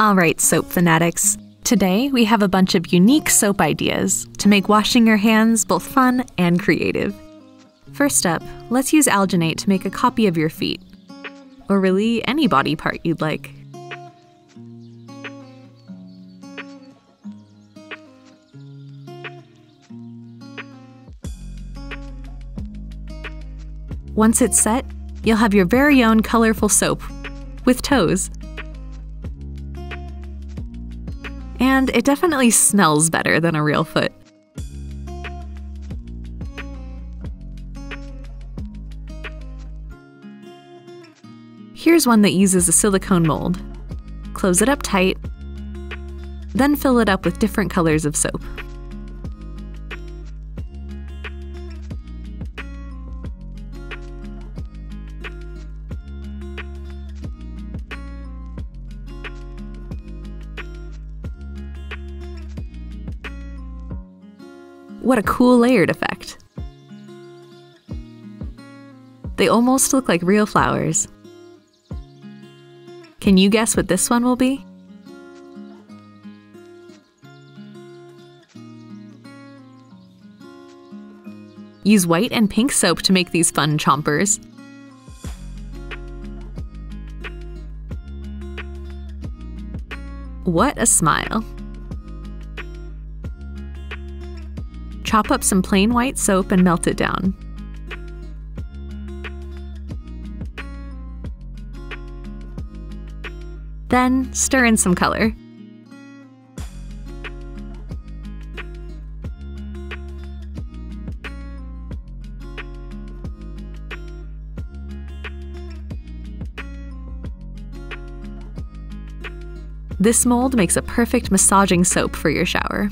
All right, soap fanatics. Today, we have a bunch of unique soap ideas to make washing your hands both fun and creative. First up, let's use alginate to make a copy of your feet. Or really, any body part you'd like. Once it's set, you'll have your very own colorful soap with toes. And it definitely smells better than a real foot. Here's one that uses a silicone mold. Close it up tight, then fill it up with different colors of soap. What a cool layered effect. They almost look like real flowers. Can you guess what this one will be? Use white and pink soap to make these fun chompers. What a smile! Chop up some plain white soap and melt it down. Then, stir in some color. This mold makes a perfect massaging soap for your shower.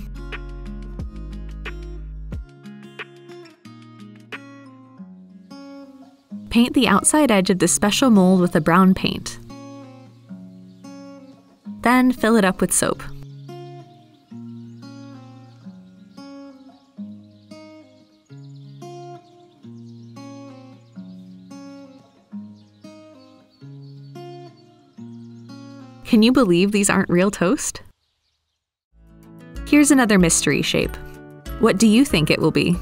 Paint the outside edge of the special mold with a brown paint. Then fill it up with soap. Can you believe these aren't real toast? Here's another mystery shape. What do you think it will be?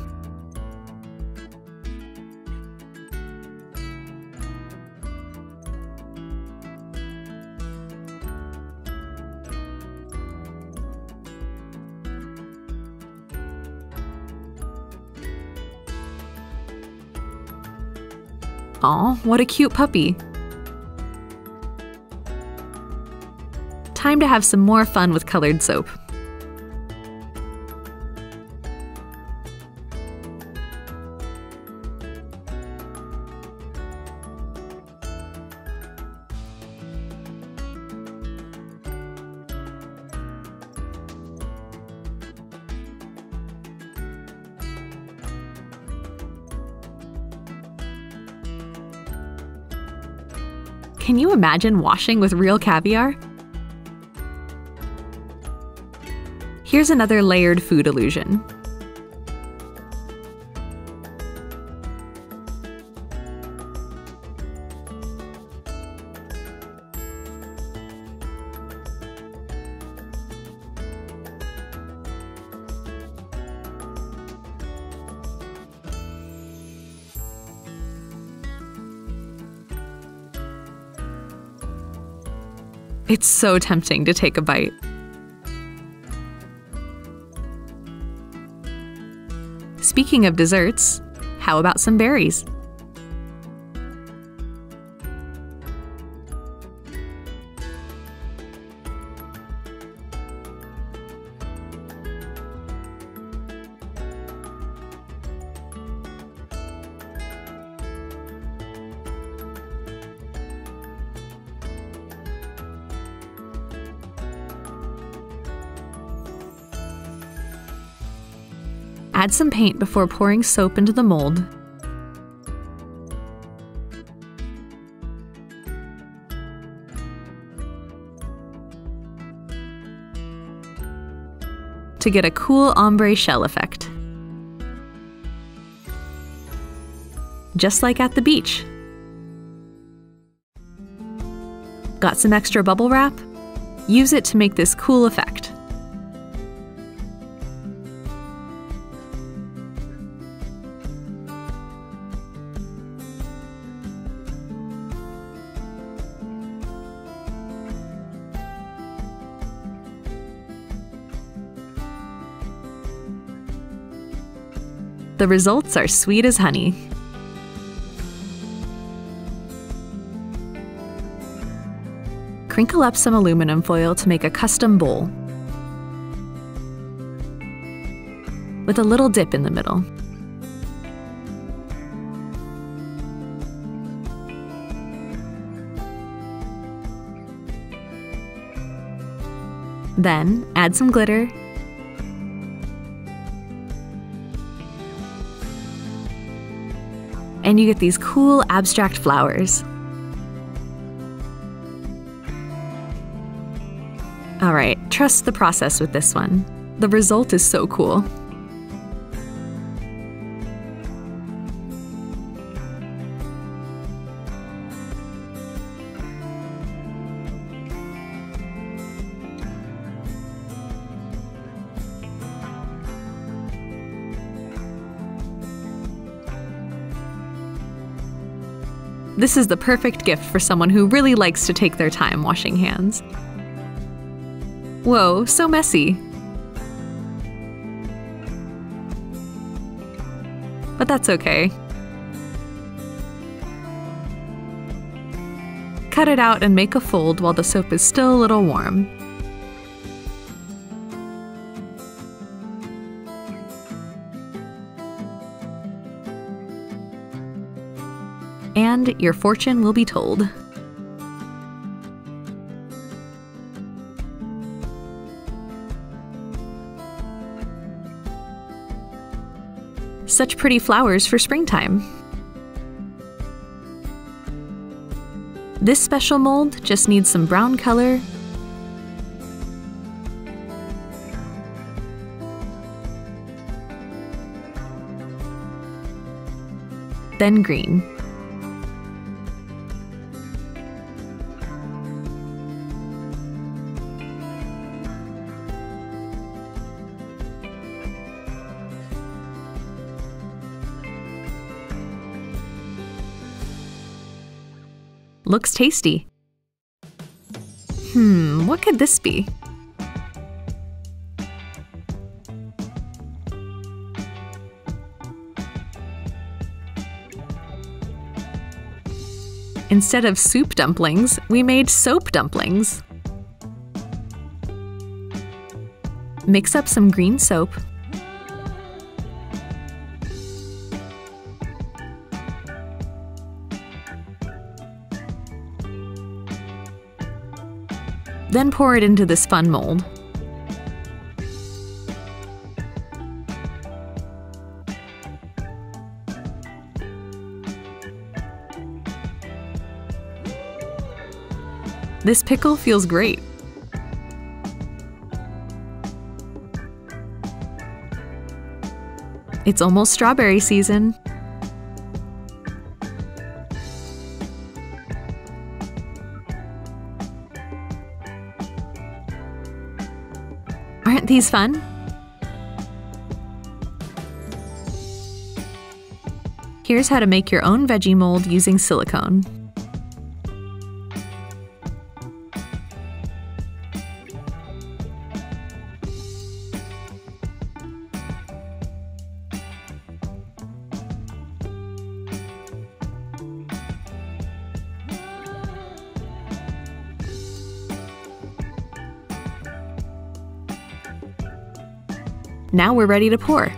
Aw, what a cute puppy. Time to have some more fun with colored soap. Can you imagine washing with real caviar? Here's another layered food illusion. It's so tempting to take a bite. Speaking of desserts, how about some berries? Add some paint before pouring soap into the mold. To get a cool ombre shell effect. Just like at the beach. Got some extra bubble wrap? Use it to make this cool effect. The results are sweet as honey. Crinkle up some aluminum foil to make a custom bowl with a little dip in the middle. Then add some glitter and you get these cool abstract flowers. Alright, trust the process with this one. The result is so cool. This is the perfect gift for someone who really likes to take their time washing hands. Whoa, so messy. But that's okay. Cut it out and make a fold while the soap is still a little warm. And your fortune will be told. Such pretty flowers for springtime. This special mold just needs some brown color, then green. Looks tasty. Hmm, what could this be? Instead of soup dumplings, we made soap dumplings. Mix up some green soap Then pour it into this fun mold. This pickle feels great. It's almost strawberry season. Aren't these fun? Here's how to make your own veggie mold using silicone. Now we're ready to pour.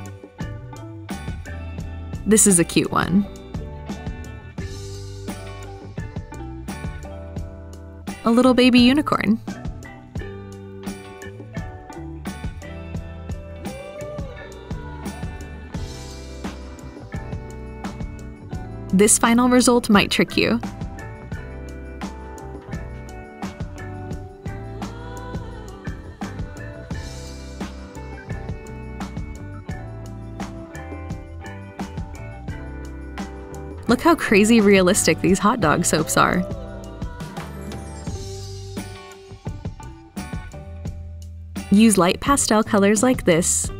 This is a cute one. A little baby unicorn. This final result might trick you. Look how crazy realistic these hot dog soaps are. Use light pastel colors like this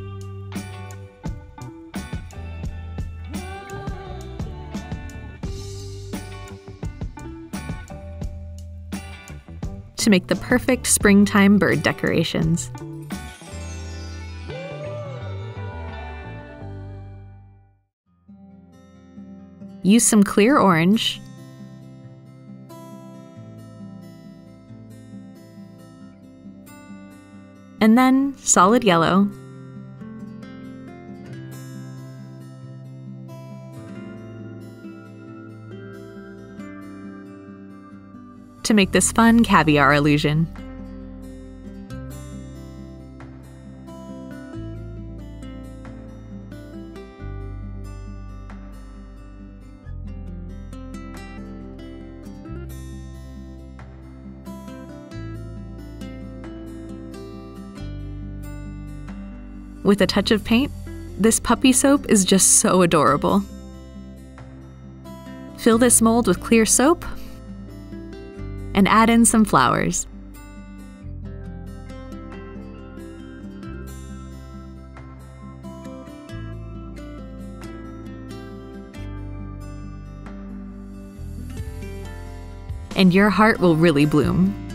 to make the perfect springtime bird decorations. Use some clear orange and then solid yellow to make this fun caviar illusion. With a touch of paint, this puppy soap is just so adorable. Fill this mold with clear soap and add in some flowers. And your heart will really bloom.